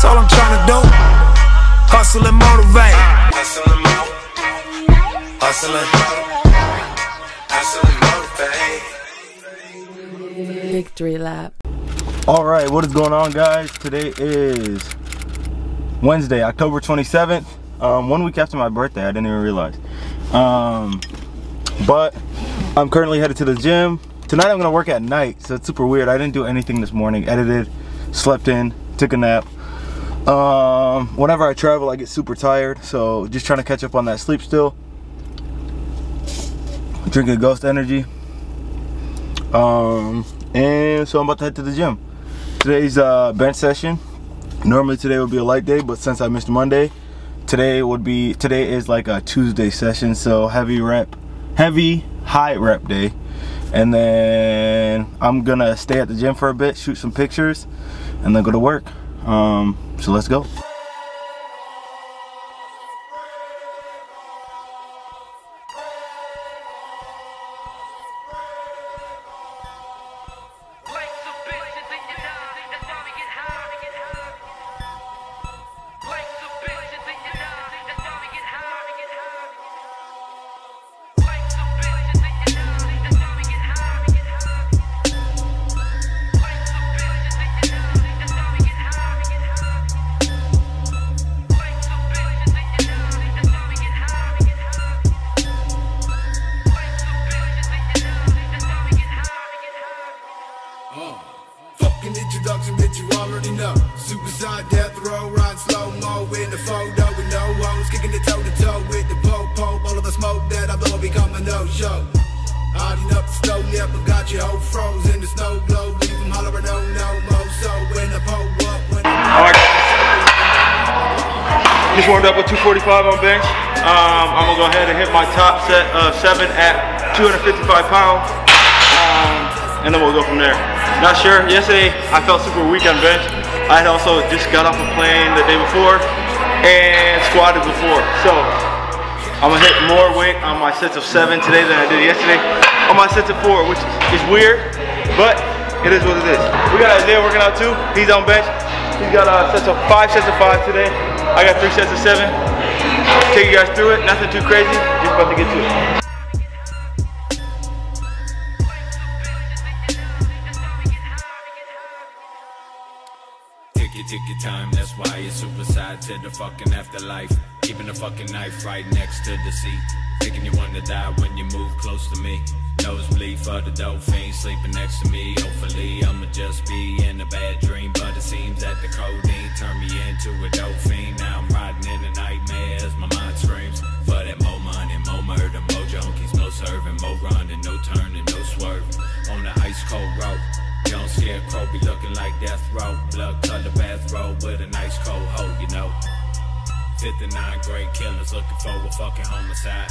That's all I'm trying to do. Hustle and motivate. Hustle and Hustling. Motivate. Victory lap. All right, what is going on, guys? Today is Wednesday, October 27th. Um, one week after my birthday, I didn't even realize. Um, but I'm currently headed to the gym. Tonight I'm gonna work at night, so it's super weird. I didn't do anything this morning. Edited, slept in, took a nap. Um, whenever I travel, I get super tired, so just trying to catch up on that sleep still. Drinking Ghost Energy. Um, and so I'm about to head to the gym. Today's uh, bench session. Normally today would be a light day, but since I missed Monday, today would be today is like a Tuesday session, so heavy rep, heavy high rep day. And then I'm gonna stay at the gym for a bit, shoot some pictures, and then go to work. Um, so let's go. Fucking introduction, bitch, you already know. Suicide, death row, ride slow mo in the photo with no woes. Kicking it toe to toe with the po-po. All of the smoke that I blow become a no-show. Hiding up the snow, never got your whole froze in the snow globe. Leave them hollering, no, no more. So when I pull up, when Alright. Just warmed up with 245 on bench. Um, I'm gonna go ahead and hit my top set of seven at 255 pounds. And then we'll go from there. Not sure, yesterday I felt super weak on bench. I had also just got off a plane the day before and squatted before. So I'm gonna hit more weight on my sets of seven today than I did yesterday. On my sets of four, which is weird, but it is what it is. We got Isaiah working out too. He's on bench. He's got uh, sets of five sets of five today. I got three sets of seven. Take you guys through it. Nothing too crazy. Just about to get to it. Ticket, ticket time, that's why it's suicide to the fucking afterlife. Keeping the fucking knife right next to the seat. Making you wanna die when you move close to me. Nosebleed for the dope fiend sleeping next to me. Hopefully, I'ma just be in a bad dream. But it seems that the codeine turned me into a dope fiend. Now I'm riding in like death row. Blood color bathrobe with a nice cold hoe, you know. 59 great killers looking for a fucking homicide.